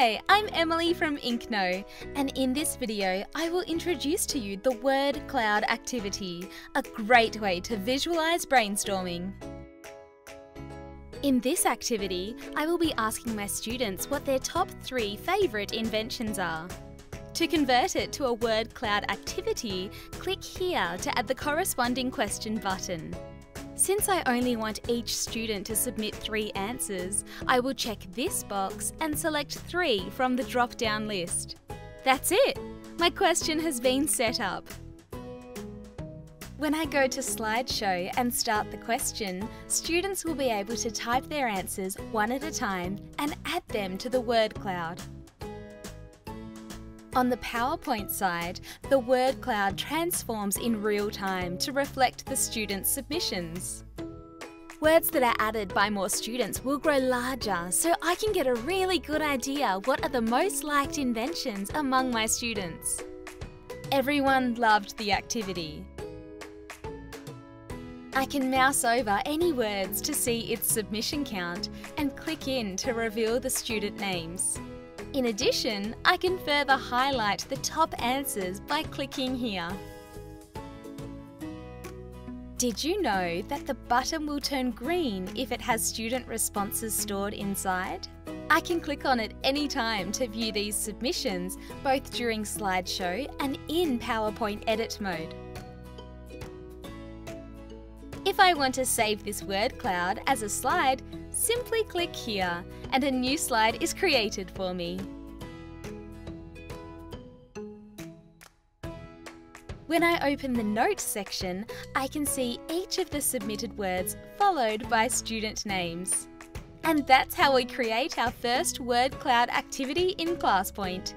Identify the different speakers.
Speaker 1: Hi, I'm Emily from Inknoe, and in this video, I will introduce to you the word cloud activity, a great way to visualize brainstorming. In this activity, I will be asking my students what their top three favourite inventions are. To convert it to a word cloud activity, click here to add the corresponding question button. Since I only want each student to submit three answers, I will check this box and select three from the drop-down list. That's it! My question has been set up. When I go to slideshow and start the question, students will be able to type their answers one at a time and add them to the word cloud. On the PowerPoint side, the word cloud transforms in real time to reflect the students' submissions. Words that are added by more students will grow larger, so I can get a really good idea what are the most liked inventions among my students. Everyone loved the activity. I can mouse over any words to see its submission count and click in to reveal the student names. In addition, I can further highlight the top answers by clicking here. Did you know that the button will turn green if it has student responses stored inside? I can click on it anytime to view these submissions, both during slideshow and in PowerPoint edit mode. If I want to save this word cloud as a slide, simply click here and a new slide is created for me. When I open the Notes section, I can see each of the submitted words followed by student names. And that's how we create our first word cloud activity in ClassPoint.